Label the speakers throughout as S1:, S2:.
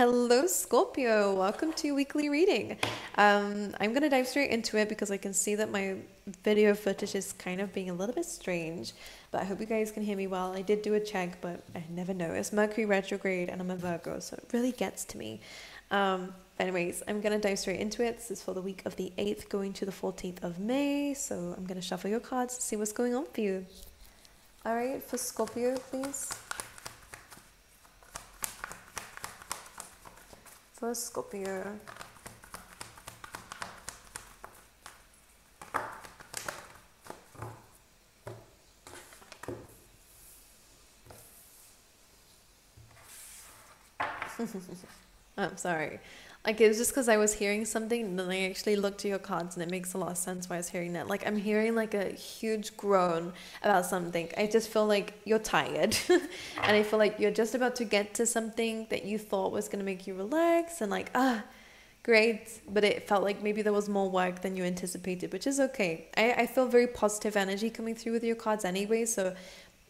S1: Hello, Scorpio. Welcome to weekly reading. Um, I'm going to dive straight into it because I can see that my video footage is kind of being a little bit strange, but I hope you guys can hear me well. I did do a check, but I never know. It's Mercury retrograde and I'm a Virgo, so it really gets to me. Um, anyways, I'm going to dive straight into it. This is for the week of the 8th going to the 14th of May, so I'm going to shuffle your cards to see what's going on for you. All right, for Scorpio, please. For Scorpio. I'm sorry. Like it was just because I was hearing something, and then I actually looked at your cards, and it makes a lot of sense why I was hearing that. Like I'm hearing like a huge groan about something. I just feel like you're tired, and I feel like you're just about to get to something that you thought was gonna make you relax, and like ah, great. But it felt like maybe there was more work than you anticipated, which is okay. I I feel very positive energy coming through with your cards anyway, so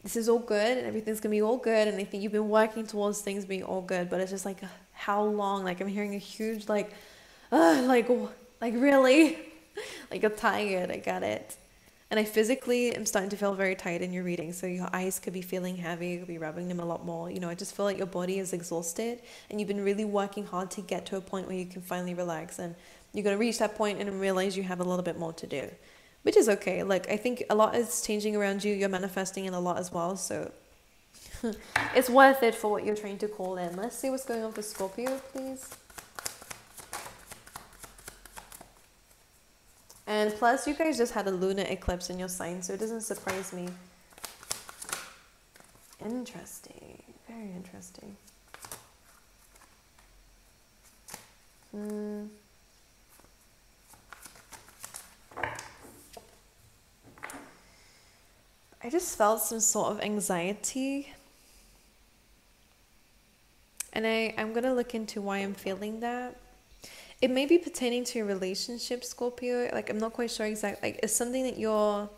S1: this is all good and everything's gonna be all good and I think you've been working towards things being all good but it's just like how long like I'm hearing a huge like uh, like like really like you're tired I got it and I physically am starting to feel very tired in your reading so your eyes could be feeling heavy you could be rubbing them a lot more you know I just feel like your body is exhausted and you've been really working hard to get to a point where you can finally relax and you're going to reach that point and realize you have a little bit more to do which is okay. Like I think a lot is changing around you. You're manifesting in a lot as well, so it's worth it for what you're trying to call in. Let's see what's going on for Scorpio, please. And plus, you guys just had a lunar eclipse in your sign, so it doesn't surprise me. Interesting. Very interesting. Hmm. I just felt some sort of anxiety. And I, I'm going to look into why I'm feeling that. It may be pertaining to your relationship, Scorpio. Like, I'm not quite sure exactly. Like, it's something that you're.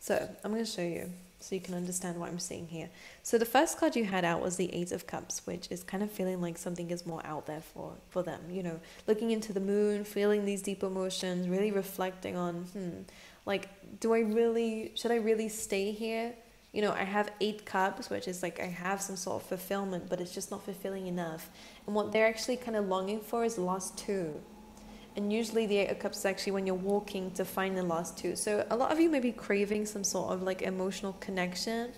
S1: So, I'm going to show you so you can understand what I'm seeing here. So, the first card you had out was the Eight of Cups, which is kind of feeling like something is more out there for, for them. You know, looking into the moon, feeling these deep emotions, really reflecting on, hmm, like do i really should i really stay here you know i have eight cups which is like i have some sort of fulfillment but it's just not fulfilling enough. And what they're actually kind of longing for is the last two. And usually the eight of cups is actually when you're walking to find the last two. So a lot of you may be craving some sort of like emotional connection.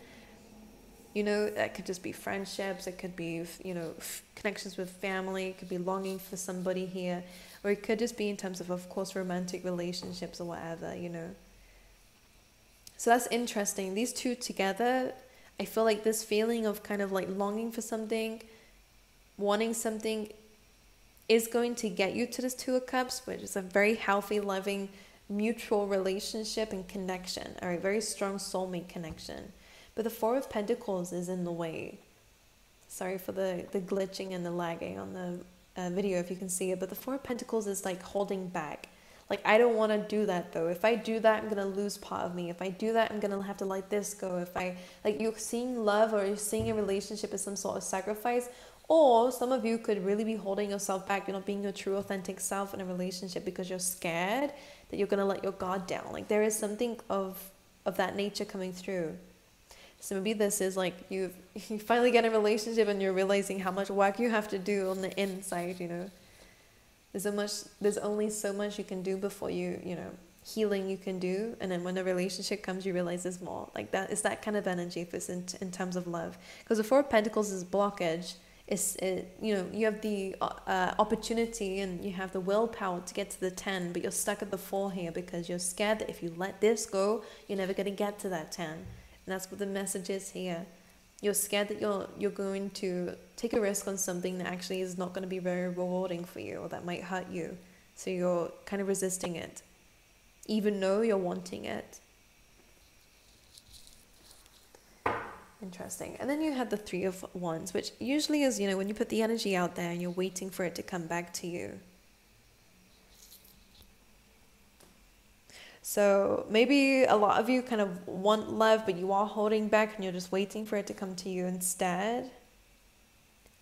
S1: You know that could just be friendships it could be you know connections with family it could be longing for somebody here or it could just be in terms of of course romantic relationships or whatever you know so that's interesting. These two together i feel like this feeling of kind of like longing for something wanting something is going to get you to this two of cups which is a very healthy loving mutual relationship and connection or a very strong soulmate connection. But the four of pentacles is in the way. Sorry for the the glitching and the lagging on the uh, video if you can see it, but the Four of Pentacles is like holding back. Like, I don't want to do that though. If I do that, I'm going to lose part of me. If I do that, I'm going to have to let this go. If I, like, you're seeing love or you're seeing a relationship as some sort of sacrifice, or some of you could really be holding yourself back. You're not being your true, authentic self in a relationship because you're scared that you're going to let your guard down. Like, there is something of, of that nature coming through. So maybe this is like you you finally get a relationship and you're realizing how much work you have to do on the inside, you know. There's so much there's only so much you can do before you, you know, healing you can do and then when the relationship comes you realize there's more. Like that is that kind of energy if it's in, in terms of love. Because the four of pentacles is blockage. Is it, you know you have the uh, opportunity and you have the willpower to get to the 10 but you're stuck at the 4 here because you're scared that if you let this go you're never going to get to that 10 and that's what the message is here. You're scared that you're you're going to take a risk on something that actually is not going to be very rewarding for you or that might hurt you. So you're kind of resisting it, even though you're wanting it. Interesting. And then you had the three of wands, which usually is, you know, when you put the energy out there and you're waiting for it to come back to you. So maybe a lot of you kind of want love, but you are holding back and you're just waiting for it to come to you instead.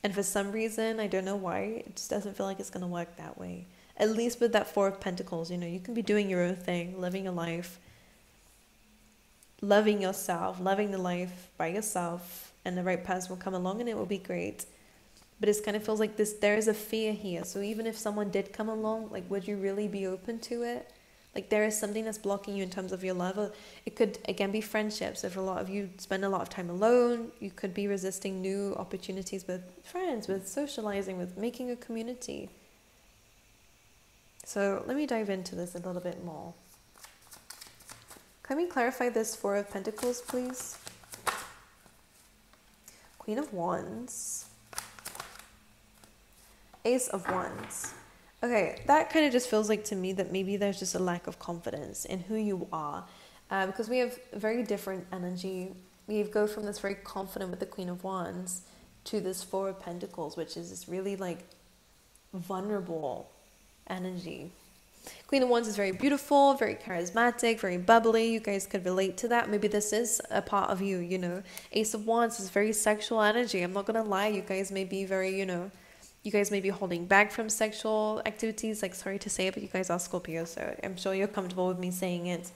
S1: And for some reason, I don't know why, it just doesn't feel like it's going to work that way. At least with that Four of Pentacles, you know, you can be doing your own thing, living your life, loving yourself, loving the life by yourself, and the right person will come along and it will be great. But it kind of feels like this there is a fear here. So even if someone did come along, like would you really be open to it? Like there is something that's blocking you in terms of your love. Uh, it could again be friendships. If a lot of you spend a lot of time alone, you could be resisting new opportunities with friends, with socializing, with making a community. So let me dive into this a little bit more. Can we clarify this Four of Pentacles, please? Queen of Wands. Ace of Wands. Okay, that kind of just feels like to me that maybe there's just a lack of confidence in who you are. Uh, because we have very different energy. We go from this very confident with the Queen of Wands to this Four of Pentacles, which is this really like vulnerable energy. Queen of Wands is very beautiful, very charismatic, very bubbly. You guys could relate to that. Maybe this is a part of you, you know. Ace of Wands is very sexual energy. I'm not going to lie. You guys may be very, you know, you guys may be holding back from sexual activities. Like, sorry to say it, but you guys are Scorpio, so I'm sure you're comfortable with me saying it.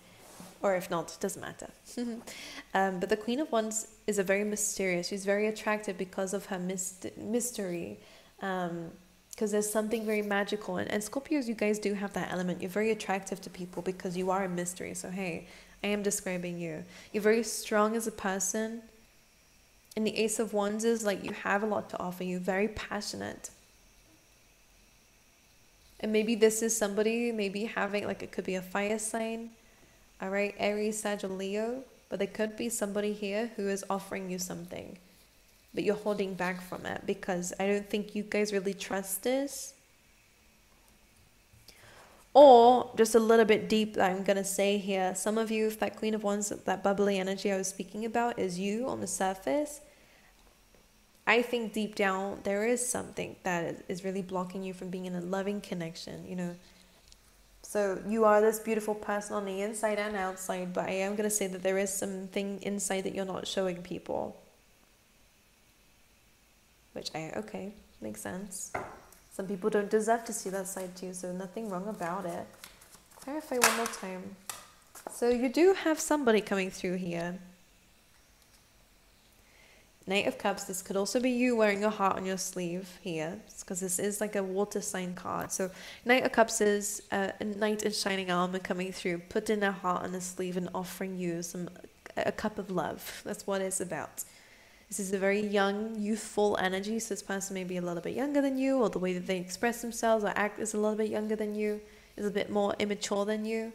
S1: Or if not, it doesn't matter. um, but the Queen of Wands is a very mysterious. She's very attractive because of her myst- mystery. Um, because there's something very magical and, and scorpios you guys do have that element you're very attractive to people because you are a mystery so hey i am describing you you're very strong as a person and the ace of wands is like you have a lot to offer you're very passionate and maybe this is somebody maybe having like it could be a fire sign all right aries sag leo but there could be somebody here who is offering you something but you're holding back from it because I don't think you guys really trust this. Or just a little bit deep that I'm gonna say here. Some of you, if that Queen of Wands, that bubbly energy I was speaking about is you on the surface, I think deep down there is something that is really blocking you from being in a loving connection, you know. So you are this beautiful person on the inside and outside, but I am gonna say that there is something inside that you're not showing people which I, okay, makes sense. Some people don't deserve to see that side too, so nothing wrong about it. Clarify one more time. So you do have somebody coming through here. Knight of Cups, this could also be you wearing a heart on your sleeve here, because this is like a water sign card. So Knight of Cups is uh, a knight in shining armor coming through, putting a heart on the sleeve and offering you some a cup of love. That's what it's about. This is a very young, youthful energy. So this person may be a little bit younger than you, or the way that they express themselves or act is a little bit younger than you, is a bit more immature than you.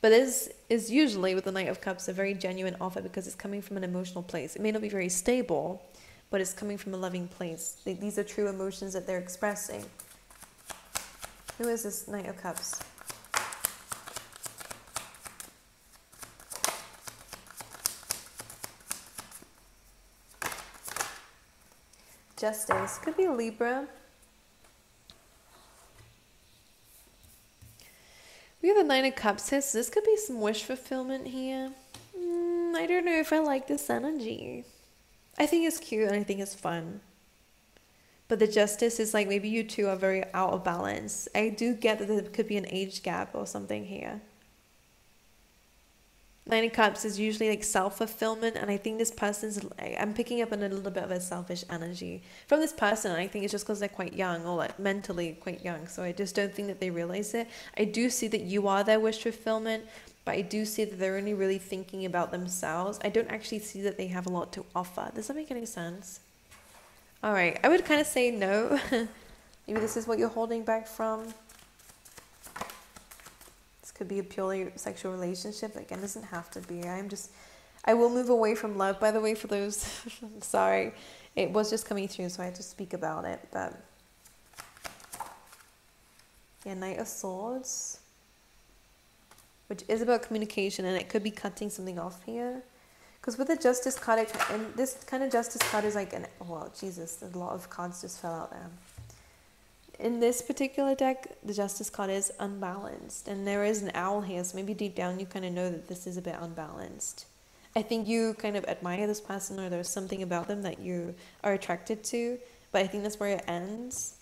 S1: But this is usually with the Knight of Cups a very genuine offer because it's coming from an emotional place. It may not be very stable, but it's coming from a loving place. These are true emotions that they're expressing. Who is this Knight of Cups? Justice. Could be Libra. We have the Nine of Cups so this could be some wish fulfillment here. Mm, I don't know if I like this energy. I think it's cute and I think it's fun. But the justice is like maybe you two are very out of balance. I do get that there could be an age gap or something here. Nine of Cups is usually like self fulfillment, and I think this person's. I'm picking up on a little bit of a selfish energy from this person. I think it's just because they're quite young or like mentally quite young. So I just don't think that they realize it. I do see that you are their wish fulfillment, but I do see that they're only really thinking about themselves. I don't actually see that they have a lot to offer. Does that make any sense? All right, I would kind of say no. Maybe this is what you're holding back from could be a purely sexual relationship. Again, doesn't have to be. I'm just, I will move away from love. By the way, for those, sorry, it was just coming through, so I had to speak about it. But yeah, Knight of Swords, which is about communication, and it could be cutting something off here. Because with the Justice card, and this kind of Justice card is like an, oh, well, Jesus, a lot of cards just fell out there in this particular deck, the Justice card is unbalanced, and there is an owl here, so maybe deep down you kind of know that this is a bit unbalanced. I think you kind of admire this person, or there's something about them that you are attracted to, but I think that's where it ends.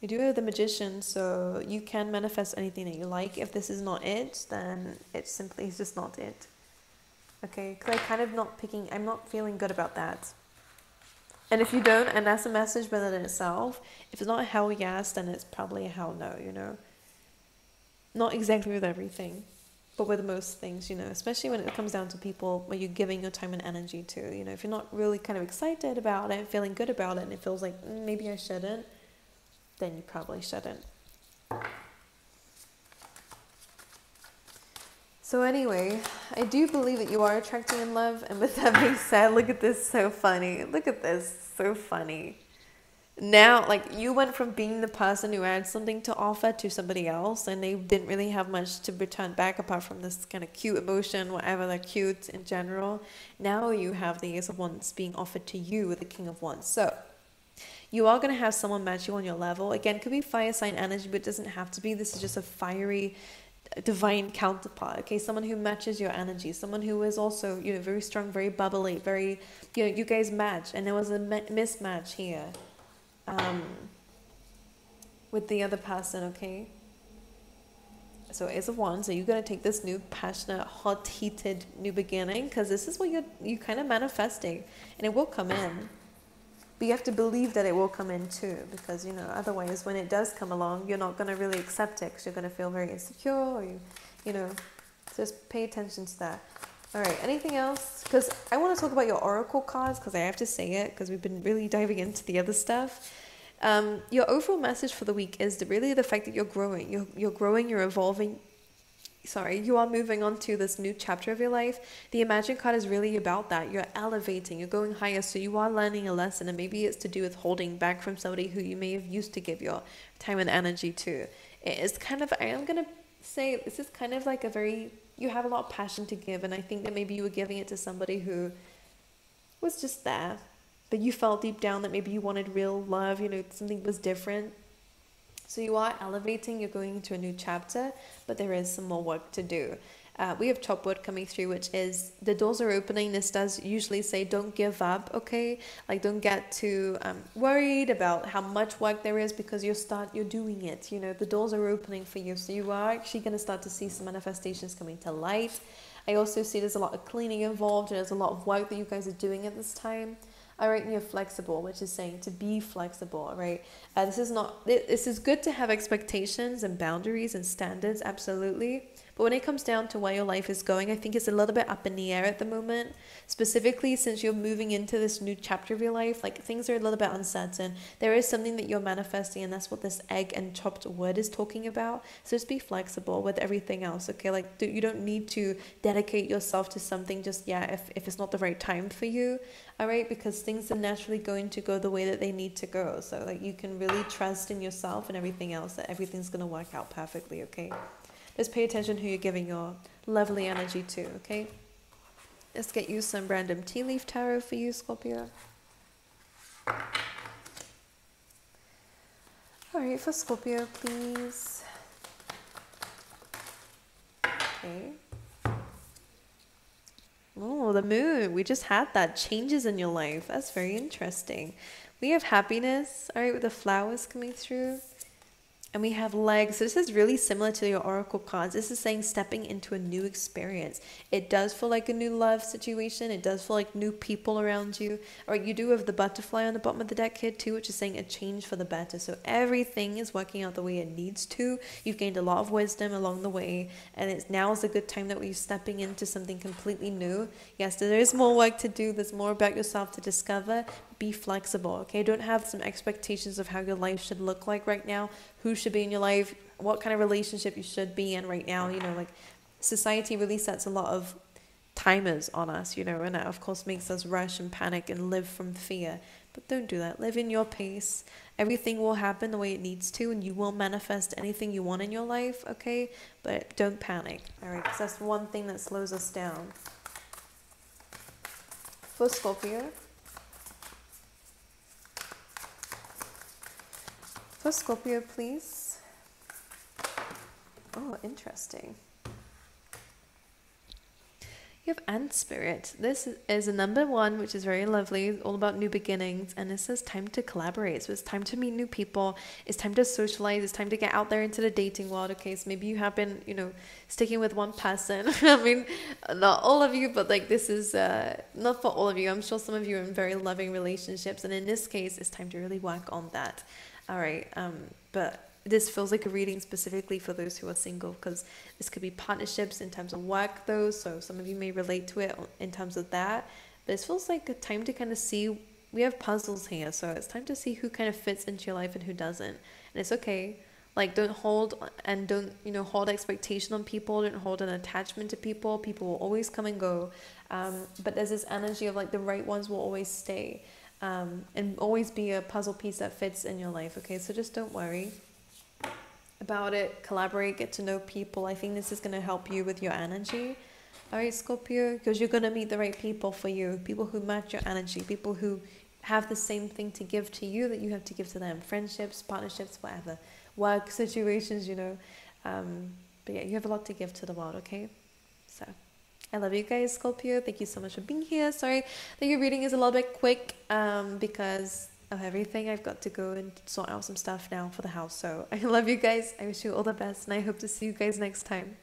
S1: You do have the magician, so you can manifest anything that you like. If this is not it, then it simply is just not it. Okay, because I'm kind of not picking, I'm not feeling good about that. And if you don't, and that's a message within itself, if it's not a hell yes, then it's probably a hell no, you know? Not exactly with everything, but with most things, you know, especially when it comes down to people where you're giving your time and energy to, you know, if you're not really kind of excited about it, feeling good about it, and it feels like mm, maybe I shouldn't, then you probably shouldn't. So anyway, I do believe that you are attracting in love, and with that being said, look at this, so funny. Look at this, so funny. Now, like you went from being the person who had something to offer to somebody else, and they didn't really have much to return back apart from this kind of cute emotion, whatever they're cute in general. Now you have the Ace of Wands being offered to you with the King of Wands. So you are going to have someone match you on your level. Again, could be fire sign energy, but it doesn't have to be. This is just a fiery divine counterpart okay? Someone who matches your energy someone who is also you know very strong very bubbly very you know you guys match. And there was a mismatch here um, with the other person okay? So Ace of Wands so you're going to take this new passionate hot heated new beginning? Because this is what you're you kind of manifesting. And it will come in but you have to believe that it will come in too, because you know otherwise, when it does come along, you're not going to really accept it because you're going to feel very insecure, or you, you know. Just pay attention to that. All right. Anything else? Because I want to talk about your oracle cards because I have to say it because we've been really diving into the other stuff. Um, your overall message for the week is really the fact that you're growing. You're you're growing. You're evolving sorry, you are moving on to this new chapter of your life, the Imagine card is really about that. You're elevating, you're going higher, so you are learning a lesson, and maybe it's to do with holding back from somebody who you may have used to give your time and energy to. It is kind of, I am going to say, this is kind of like a very, you have a lot of passion to give, and I think that maybe you were giving it to somebody who was just there, but you felt deep down that maybe you wanted real love, you know, something was different so you are elevating, you're going into a new chapter, but there is some more work to do. Uh, we have chop wood coming through, which is the doors are opening. This does usually say don't give up, okay? Like don't get too um, worried about how much work there is because you start you're doing it. You know the doors are opening for you, so you are actually going to start to see some manifestations coming to light. I also see there's a lot of cleaning involved. and There's a lot of work that you guys are doing at this time. All right, you're flexible, which is saying to be flexible, right? Uh, this is not, this is good to have expectations and boundaries and standards, absolutely. But when it comes down to where your life is going, I think it's a little bit up in the air at the moment. Specifically, since you're moving into this new chapter of your life, like things are a little bit uncertain. There is something that you're manifesting, and that's what this egg and chopped wood is talking about. So just be flexible with everything else, okay? Like, you don't need to dedicate yourself to something just yet if, if it's not the right time for you, all right? Because things are naturally going to go the way that they need to go. So, like, you can really trust in yourself and everything else that everything's going to work out perfectly, okay? Just pay attention who you're giving your lovely energy to, okay? Let's get you some random tea leaf tarot for you, Scorpio. Alright, for Scorpio, please. Okay. Oh, the moon. We just had that. Changes in your life. That's very interesting. We have happiness, all right, with the flowers coming through and we have legs. So this is really similar to your oracle cards. This is saying stepping into a new experience. It does feel like a new love situation. It does feel like new people around you. Or you do have the butterfly on the bottom of the deck here too, which is saying a change for the better. So everything is working out the way it needs to. You've gained a lot of wisdom along the way, and it's now is a good time that we're stepping into something completely new. Yes, there is more work to do. There's more about yourself to discover, be flexible, okay? Don't have some expectations of how your life should look like right now, who should be in your life, what kind of relationship you should be in right now. You know, like society really sets a lot of timers on us, you know, and that of course makes us rush and panic and live from fear. But don't do that. Live in your pace. Everything will happen the way it needs to, and you will manifest anything you want in your life, okay? But don't panic, all right? Because that's one thing that slows us down. For Scorpio, Scorpio, please. Oh, interesting. You have Ant Spirit. This is a number one, which is very lovely, all about new beginnings. And it says time to collaborate. So it's time to meet new people. It's time to socialize. It's time to get out there into the dating world. Okay, so maybe you have been, you know, sticking with one person. I mean, not all of you, but like this is uh, not for all of you. I'm sure some of you are in very loving relationships. And in this case, it's time to really work on that. All right. Um, but this feels like a reading specifically for those who are single because this could be partnerships in terms of work though so some of you may relate to it in terms of that. But it feels like a time to kind of see we have puzzles here so it's time to see who kind of fits into your life and who doesn't. And it's okay. Like don't hold and don't you know hold expectation on people don't hold an attachment to people. People will always come and go. Um, but there's this energy of like the right ones will always stay um, and always be a puzzle piece that fits in your life okay so just don't worry about it, collaborate, get to know people. I think this is going to help you with your energy. All right, Scorpio, because you're going to meet the right people for you, people who match your energy, people who have the same thing to give to you that you have to give to them. Friendships, partnerships, whatever. Work situations, you know. Um, but yeah, you have a lot to give to the world, okay? I love you guys, Scorpio. Thank you so much for being here. Sorry that your reading is a little bit quick um, because of everything. I've got to go and sort out some stuff now for the house. So I love you guys. I wish you all the best and I hope to see you guys next time.